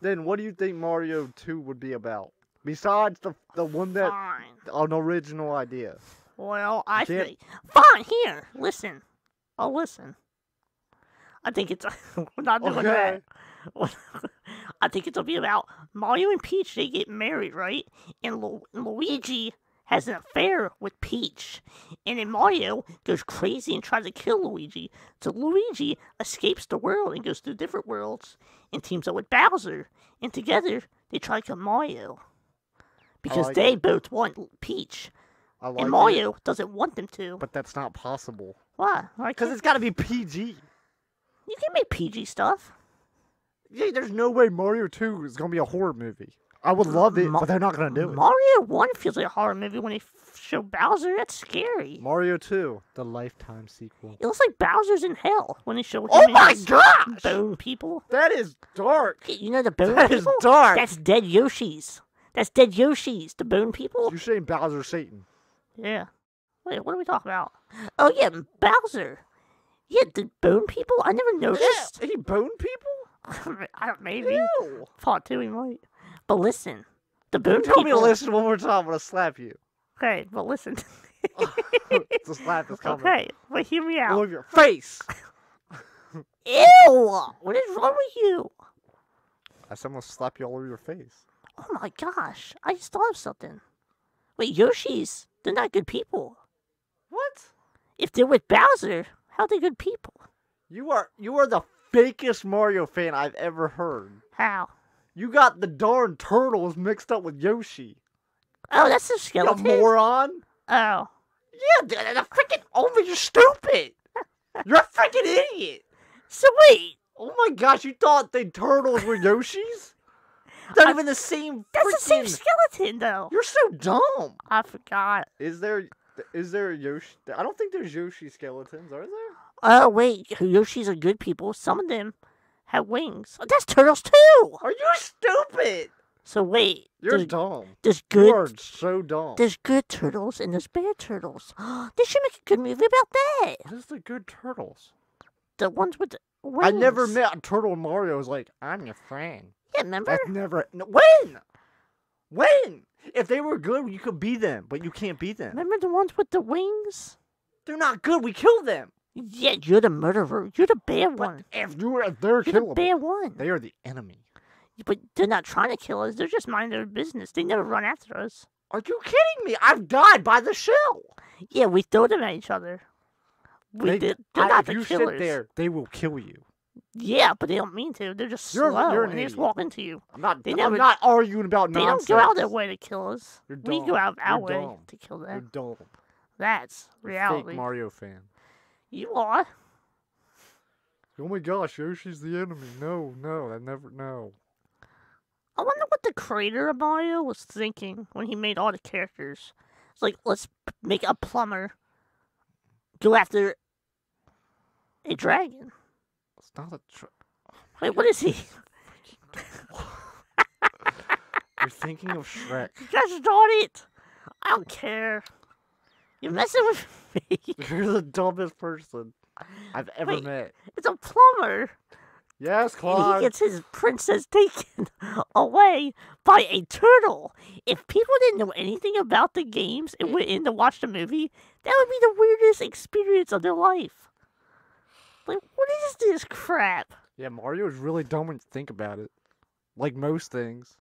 Then what do you think Mario 2 would be about? Besides the the one that Fine. an original idea. Well, I think. Fine, here. Listen. I'll listen. I think it's. We're not doing Okay. that. I think it'll be about Mario and Peach. They get married, right? And Lu- Luigi has an affair with Peach. And then Mario goes crazy and tries to kill Luigi. So Luigi escapes the world and goes to different worlds and teams up with Bowser. And together, they try to kill Mario. Because like they it. both want Peach. Like and it, Mario doesn't want them to. but that's not possible. Why? Why Because it's got to be PG. you can make PG stuff. Yeah, there's no way Mario 2 is going to be a horror movie. I would love it, Ma- but they're not going to do it. Mario 1 feels like a horror movie when they show Bowser. That's scary. Mario 2, the lifetime sequel. It looks like Bowser's in hell when they show him Oh my god! bone people. That is dark. You know the bone That is people? dark. That's dead Yoshis. That's dead Yoshis, the bone people. You're saying Bowser Satan. Yeah. Wait, what are we talking about? Oh yeah, Bowser. Yeah, the bone people. I never noticed. Yeah, He bone people? I don't maybe Ew. part two he might. But listen, the bone Tell people. me to listen one more time. I'm to slap you. Okay, but listen. the slap is coming. okay, but hear me All out. over your face. Ew! What is wrong with you? I said I'm to slap you all over your face. Oh my gosh! I just thought of something. Wait, Yoshis? They're not good people. What? If they're with Bowser, how are they good people? You are you are the fakest Mario fan I've ever heard. How? You got the darn turtles mixed up with Yoshi. Oh, that's the You skeleton. moron. Oh, Yeah, the, the freaking oh, you're stupid. You're a freaking idiot. so wait, Oh my gosh, you thought the turtles were Yoshis? Not I- even the same. that's the same skeleton though. You're so dumb. I forgot. Is there? Is there a Yoshi? I don't think there's Yoshi skeletons, are there? Oh wait, Yoshis are good people. Some of them have wings. Oh, that's turtles too. Are you stupid? So wait, You're there's, dumb. there's You good are so dumb. There's good turtles and there's bad turtles. they should make a good movie about that. What is the good turtles? The ones with the wings. I never met a turtle Mario who's like, I'm your friend. Yeah, remember? That's never. No, when? When? If they were good, you could be them, but you can't be them. Remember the ones with the wings? They're not good. We kill them. Yeah, you're the murderer. You're the bad one. If you if they're You're the bad one. they are the enemy. But they're not trying to kill us. They're just minding their business. They never run after us. Are you kidding me? I've died by the shell. Yeah, we throw them at each other. We They- did. They're I- not the you killers. sit there, they will kill you. Yeah, but they don't mean to. They're just You're- slow, you're an and they just walk into you. I'm not. They I'm never- not arguing about They nonsense. don't go out their way to kill us. You're We go out our You're way dumb. to kill them. You're dumb. That's reality. Fake Mario fan. You are. Oh my gosh, Yoshi's the enemy. No, no, I never. No. I wonder what the creator of Mario was thinking when he made all the characters. It's like, let's make a plumber go after a dragon. It's not a. Tr- oh Wait, what is he? You're thinking of Shrek. Just not it. I don't care. You're messing with me. You're the dumbest person I've ever Wait. met. It's a plumber. Yes, And he gets his princess taken away by a turtle. If people didn't know anything about the games and went in to watch the movie, that would be the weirdest experience of their life. Like, what is this crap? Yeah, Mario is really dumb when you think about it. Like most things.